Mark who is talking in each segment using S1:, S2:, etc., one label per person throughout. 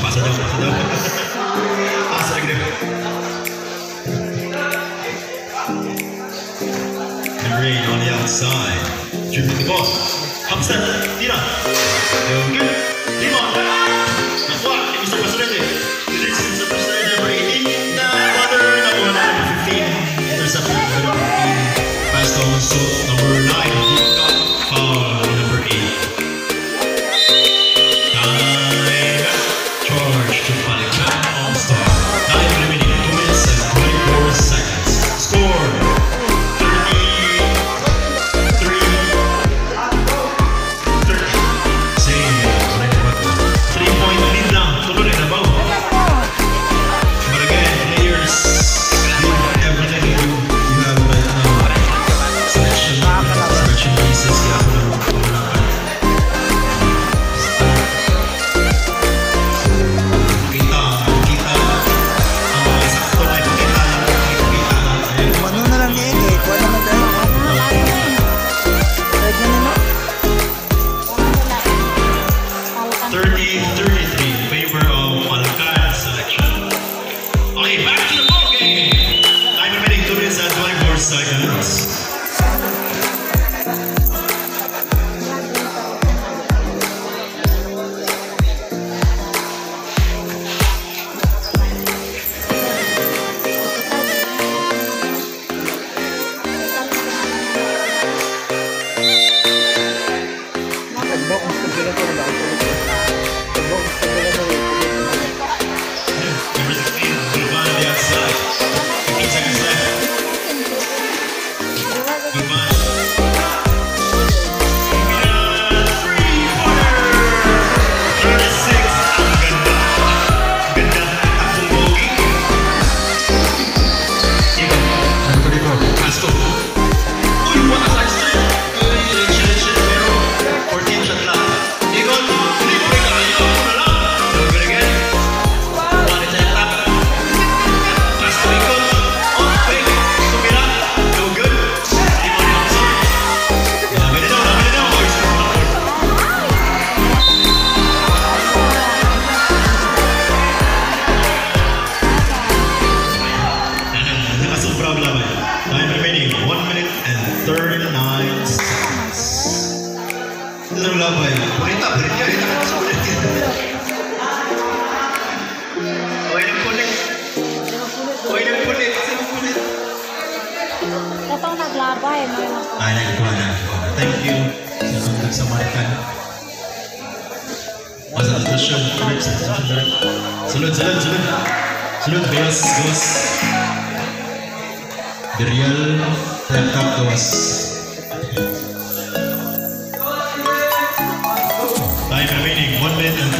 S1: passa não, on the outside. Come the ball. Bener lah boy. Boleh tak berhenti di tangan kita. Boy yang kulit. Boy yang kulit.
S2: Katong naglaba eh
S1: mga. Ah, naglaba Thank you. Salamat sa Marika. Masa na tasya. Salud, salud, salud. Salud, gawas, gawas. The real Terkap Gawas.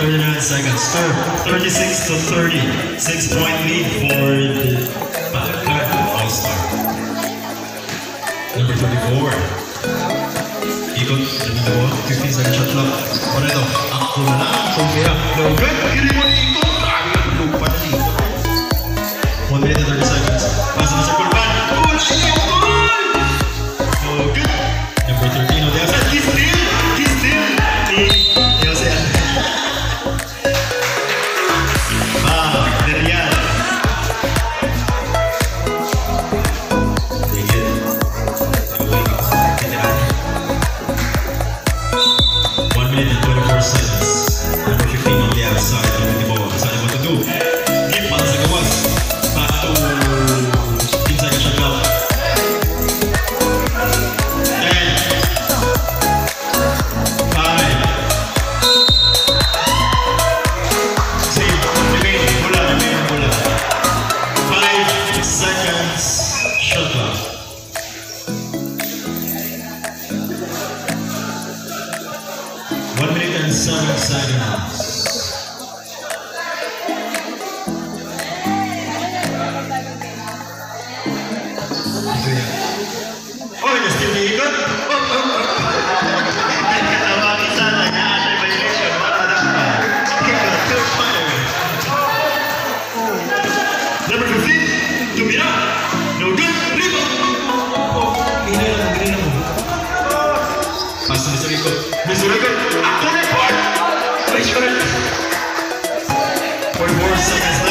S1: 39 seconds. So 36 to 30, six point lead for the Balakar All Star. Number 34. Ikot sa dalawa, 15 sa shot clock. Pareto, ako na lang. Sumpira, no good. Kiniwan ito. Ang naglupa México. Resurrected. Upon a board. Resurrected. For more seconds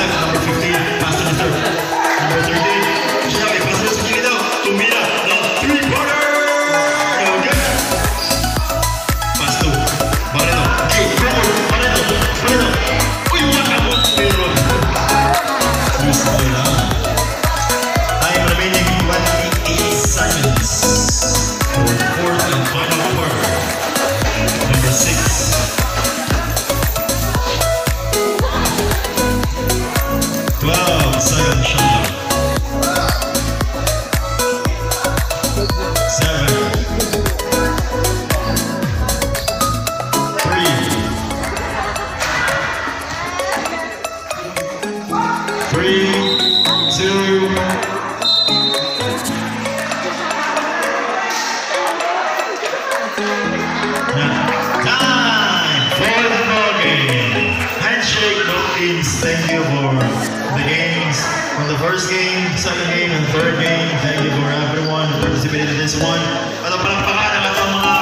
S1: first game, second game, and third game, thank you for everyone who participated in this one. Ang palakpakan ang atong mga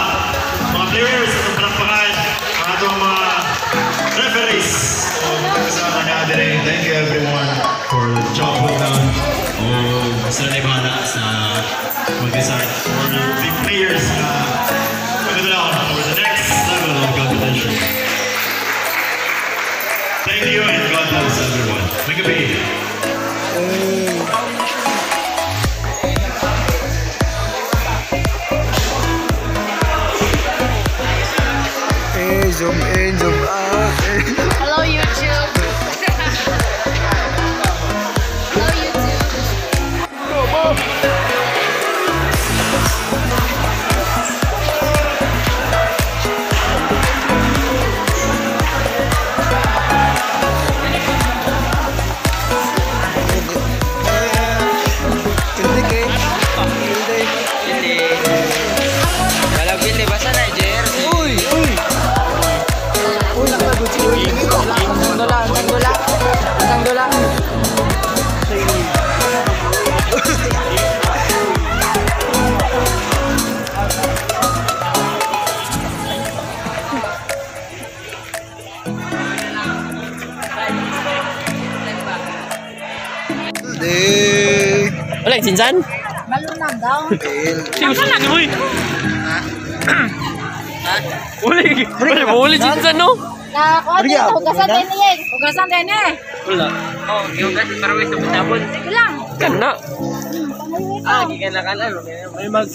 S1: mga players, ang palakpakan ang atong mga referees. Kasama na. Thank you everyone for the job well. Oh, na bahala sa mag-decide for the players na magdalaw for the next level of competition. Thank you and God bless everyone. Make a big.
S3: Eh, zoom in. Ding.
S4: Wala, sinsan?
S2: Malunam daw.
S4: Sinsan na, uy. Uli, uli, uli, sinsan, no?
S3: Na,
S2: ko,
S3: dito,
S2: hugasan tayo niya. Eh. Hugasan tayo niya. Eh.
S4: Wala. Oh, Oo, hugasan tayo sa patabon.
S2: Sige lang.
S4: Kana. Ah, giganakala. May mag...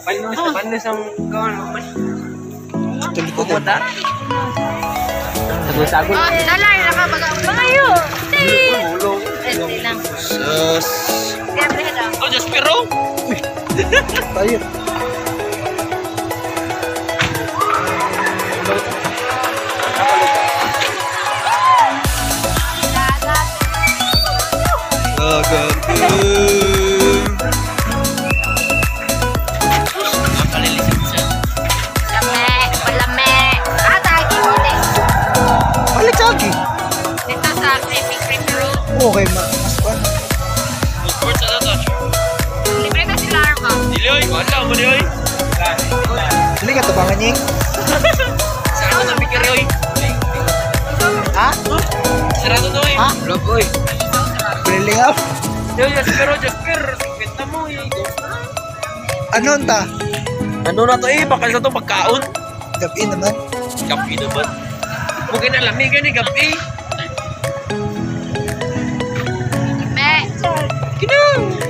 S4: Panos, ah. panos ang kawan mo. Pumunta. Sagol-sagol.
S2: Oh, ah, dalay, nakabaga.
S4: Mga
S2: yun. Ting!
S3: Sus.
S4: Oh,
S2: just pero. Tayo. Gagagag.
S3: Balik. Okay, ma.
S4: Sport sa to.
S2: Libre na si Larva.
S4: Diloy, wala mo Diloy.
S3: Hindi ka tabangan niya.
S4: Sarado na pikir yoy.
S3: Ha?
S4: Sarado to eh.
S3: Ha?
S4: Vlog oy.
S3: Brilling up.
S4: Yo, Jaspero, Jasper. Kwenta mo eh.
S3: Ano ta?
S4: Ano na to eh, bakal sa to pagkaon.
S3: Gabi naman.
S4: Gabi naman. Mungkin na lamigan ni gabi.
S2: trời
S4: cái đường